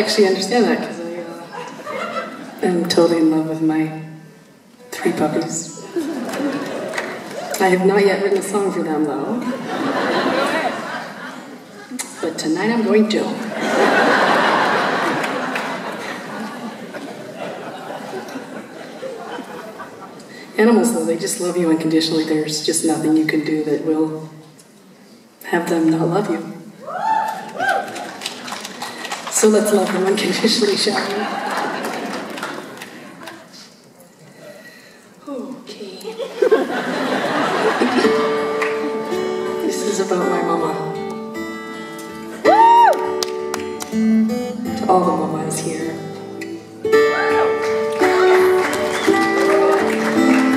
actually understand that because I uh, am totally in love with my three puppies. I have not yet written a song for them though. But tonight I'm going to. Animals, though, they just love you unconditionally. There's just nothing you can do that will have them not love you. So let's love them unconditionally, shall we? Okay. this is about my mama. Woo! To all the mamas here.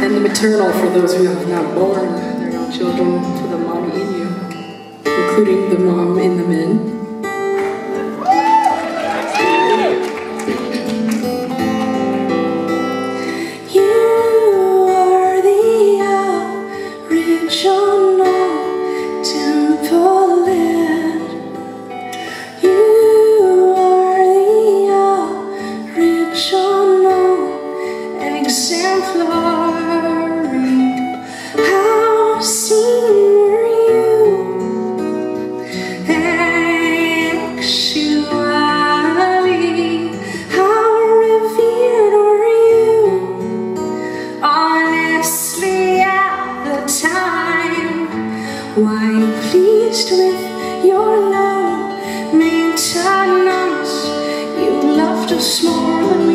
And the maternal for those who have not born their own children, to the mom in you, including the mom in the men. pleased with your love. Maintain us, you loved us more than we.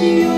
you.